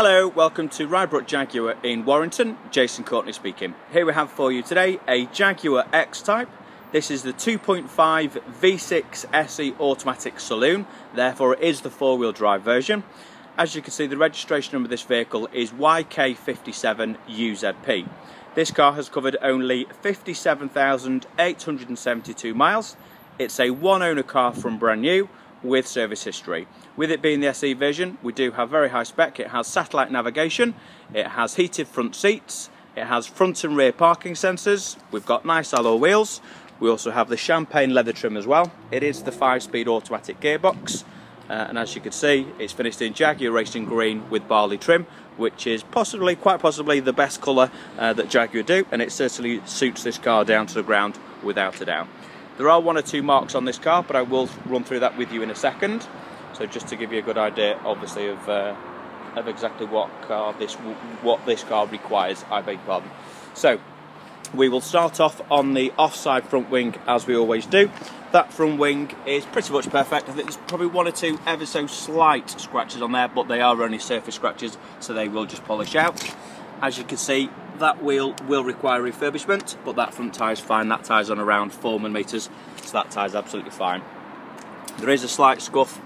Hello, welcome to Rybrook Jaguar in Warrington. Jason Courtney speaking. Here we have for you today a Jaguar X-Type. This is the 2.5 V6 SE automatic saloon, therefore it is the four-wheel drive version. As you can see, the registration number of this vehicle is YK57UZP. This car has covered only 57,872 miles. It's a one-owner car from brand new with service history. With it being the SE version, we do have very high spec. It has satellite navigation, it has heated front seats, it has front and rear parking sensors, we've got nice alloy wheels, we also have the champagne leather trim as well. It is the 5-speed automatic gearbox, uh, and as you can see, it's finished in Jaguar Racing Green with barley trim, which is possibly, quite possibly, the best colour uh, that Jaguar do, and it certainly suits this car down to the ground without a doubt. There are one or two marks on this car, but I will run through that with you in a second. So just to give you a good idea, obviously, of uh, of exactly what car this what this car requires. I beg pardon. So we will start off on the offside front wing as we always do. That front wing is pretty much perfect. I think there's probably one or two ever so slight scratches on there, but they are only surface scratches, so they will just polish out. As you can see, that wheel will require refurbishment, but that front tyre is fine. That tyre's on around 4 millimeters, so that tyre's absolutely fine. There is a slight scuff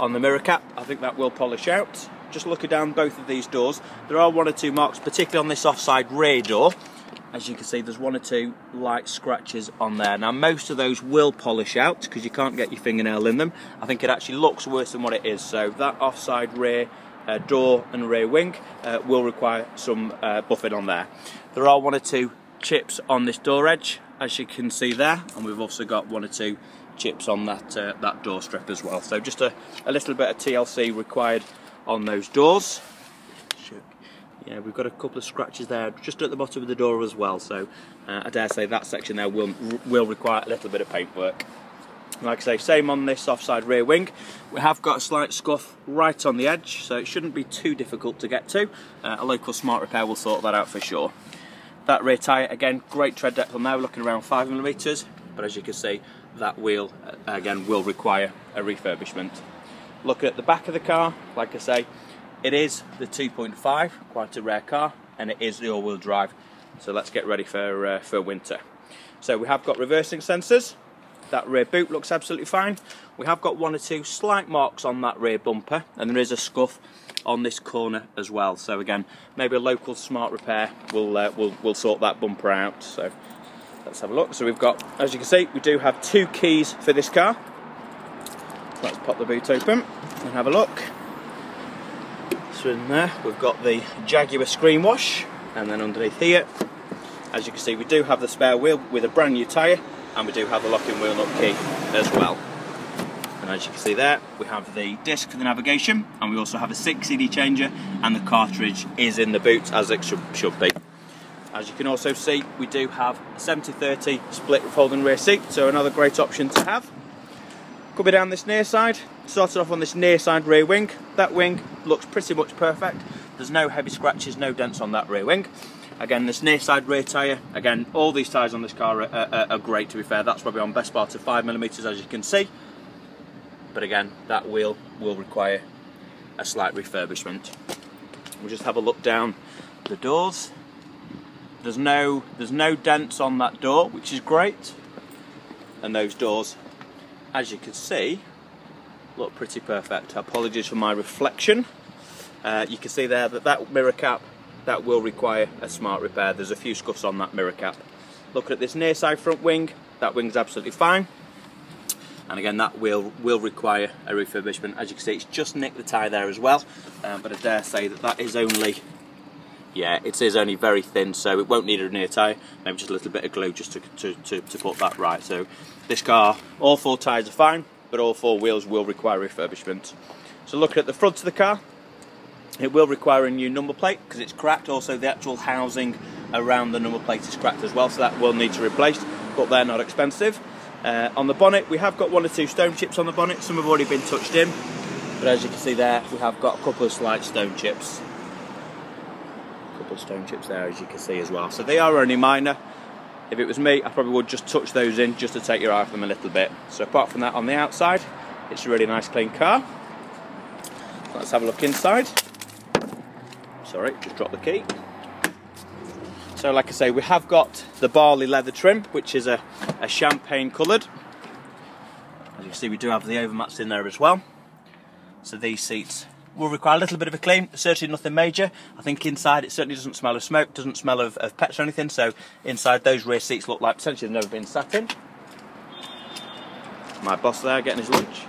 on the mirror cap. I think that will polish out. Just looking down both of these doors, there are one or two marks, particularly on this offside rear door. As you can see, there's one or two light scratches on there. Now, most of those will polish out because you can't get your fingernail in them. I think it actually looks worse than what it is. So that offside rear uh, door and rear wing uh, will require some uh, buffing on there. There are one or two chips on this door edge, as you can see there, and we've also got one or two chips on that uh, that door strip as well. So just a, a little bit of TLC required on those doors. Yeah, we've got a couple of scratches there just at the bottom of the door as well. So uh, I dare say that section there will will require a little bit of paintwork. Like I say, same on this offside rear wing. We have got a slight scuff right on the edge, so it shouldn't be too difficult to get to. Uh, a local smart repair will sort that out for sure. That rear tyre, again, great tread depth on there, looking around 5mm, but as you can see, that wheel, uh, again, will require a refurbishment. Look at the back of the car, like I say, it is the 2.5, quite a rare car, and it is the all-wheel drive, so let's get ready for, uh, for winter. So we have got reversing sensors, that rear boot looks absolutely fine. We have got one or two slight marks on that rear bumper, and there is a scuff on this corner as well. So again, maybe a local smart repair will uh, will will sort that bumper out. So let's have a look. So we've got, as you can see, we do have two keys for this car. Let's pop the boot open and have a look. So in there, we've got the Jaguar screen wash, and then underneath here, as you can see, we do have the spare wheel with a brand new tyre and we do have the locking wheel nut key as well. And as you can see there, we have the disc for the navigation, and we also have a 6 CD changer, and the cartridge is in the boot as it should, should be. As you can also see, we do have a 70-30 split folding rear seat, so another great option to have. Be down this near side, started off on this near side rear wing. That wing looks pretty much perfect. There's no heavy scratches, no dents on that rear wing. Again, this near side rear tyre, again, all these tyres on this car are, are, are, great to be fair. That's probably on best part of 5mm as you can see. But again, that wheel will require a slight refurbishment. We'll just have a look down the doors. There's no, there's no dents on that door, which is great. And those doors, as you can see, look pretty perfect. Apologies for my reflection. Uh, you can see there that that mirror cap that will require a smart repair. There's a few scuffs on that mirror cap. Looking at this near side front wing, that wing's absolutely fine. And again, that will will require a refurbishment. As you can see, it's just nicked the tyre there as well. Um, but I dare say that that is only, yeah, it is only very thin, so it won't need a near tyre. Maybe just a little bit of glue just to, to, to, to put that right. So this car, all four tyres are fine, but all four wheels will require refurbishment. So looking at the front of the car, it will require a new number plate because it's cracked. Also, the actual housing around the number plate is cracked as well, so that will need to be replaced, but they're not expensive. Uh, on the bonnet, we have got one or two stone chips on the bonnet. Some have already been touched in, but as you can see there, we have got a couple of slight stone chips. A couple of stone chips there, as you can see as well. So they are only minor. If it was me, I probably would just touch those in just to take your eye off them a little bit. So apart from that, on the outside, it's a really nice clean car. Let's have a look inside. Sorry, just dropped the key. So like I say, we have got the barley leather trim, which is a, a champagne coloured. As you can see, we do have the overmats in there as well. So these seats will require a little bit of a clean, certainly nothing major. I think inside it certainly doesn't smell of smoke, doesn't smell of, of pets or anything, so inside those rear seats look like potentially they've never been sat in. My boss there getting his lunch.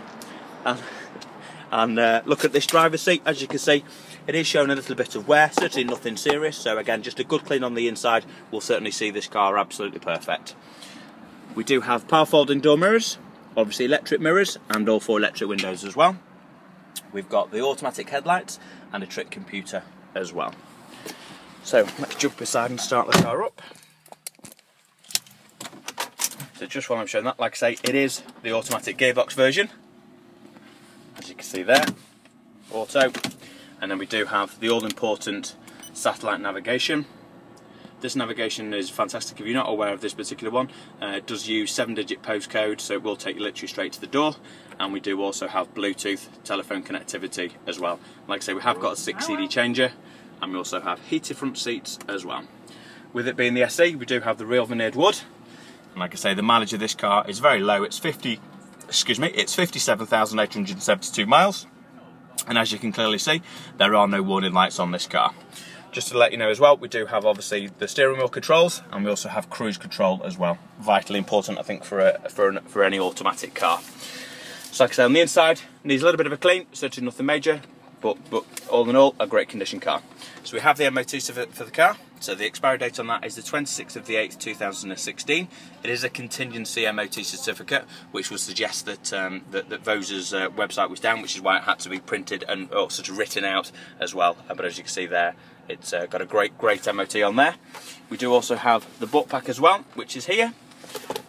And, and uh, look at this driver's seat, as you can see, it is showing a little bit of wear, certainly nothing serious, so again, just a good clean on the inside We'll certainly see this car absolutely perfect. We do have power folding door mirrors, obviously electric mirrors, and all four electric windows as well. We've got the automatic headlights and a trip computer as well. So let's jump inside and start the car up. So just while I'm showing that, like I say, it is the automatic gearbox version. As you can see there, auto, and then we do have the all-important satellite navigation. This navigation is fantastic if you're not aware of this particular one. Uh, it does use seven digit postcode so it will take you literally straight to the door and we do also have Bluetooth telephone connectivity as well. Like I say we have got a 6 CD changer and we also have heated front seats as well. With it being the SE we do have the real veneered wood and like I say the mileage of this car is very low it's 50 excuse me it's 57,872 miles and as you can clearly see, there are no warning lights on this car. Just to let you know as well, we do have obviously the steering wheel controls and we also have cruise control as well. Vitally important, I think, for, a, for, an, for any automatic car. So like I say, on the inside, needs a little bit of a clean, certainly nothing major, but, but all in all, a great condition car. So we have the MOT for the car. So the expiry date on that is the 26th of the 8th, 2016. It is a contingency MOT certificate, which would suggest that um, that, that Vosa's uh, website was down, which is why it had to be printed and or sort of written out as well. Uh, but as you can see there, it's uh, got a great, great MOT on there. We do also have the book pack as well, which is here.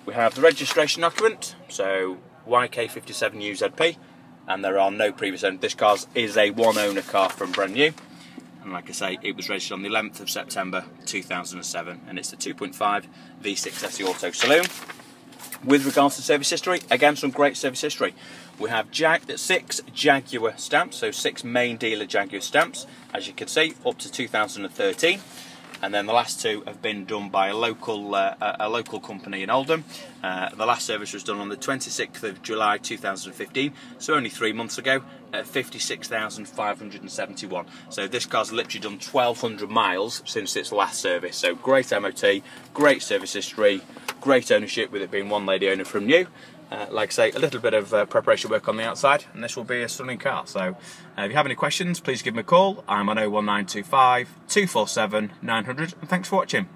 We have the registration document, so YK57UZP, and there are no previous owners. This car is a one owner car from brand new and like I say it was registered on the 11th of September 2007 and it's the 2.5 V6 SE Auto Saloon. With regards to service history, again some great service history. We have Jag six Jaguar stamps, so six main dealer Jaguar stamps, as you can see, up to 2013 and then the last two have been done by a local uh, a local company in Oldham. Uh, the last service was done on the 26th of July 2015, so only three months ago, at 56,571. So this car's literally done 1,200 miles since its last service. So great MOT, great service history, great ownership with it being one lady owner from new. Uh, like I say, a little bit of uh, preparation work on the outside, and this will be a stunning car. So, uh, if you have any questions, please give me a call. I'm on 01925 247 900, and thanks for watching.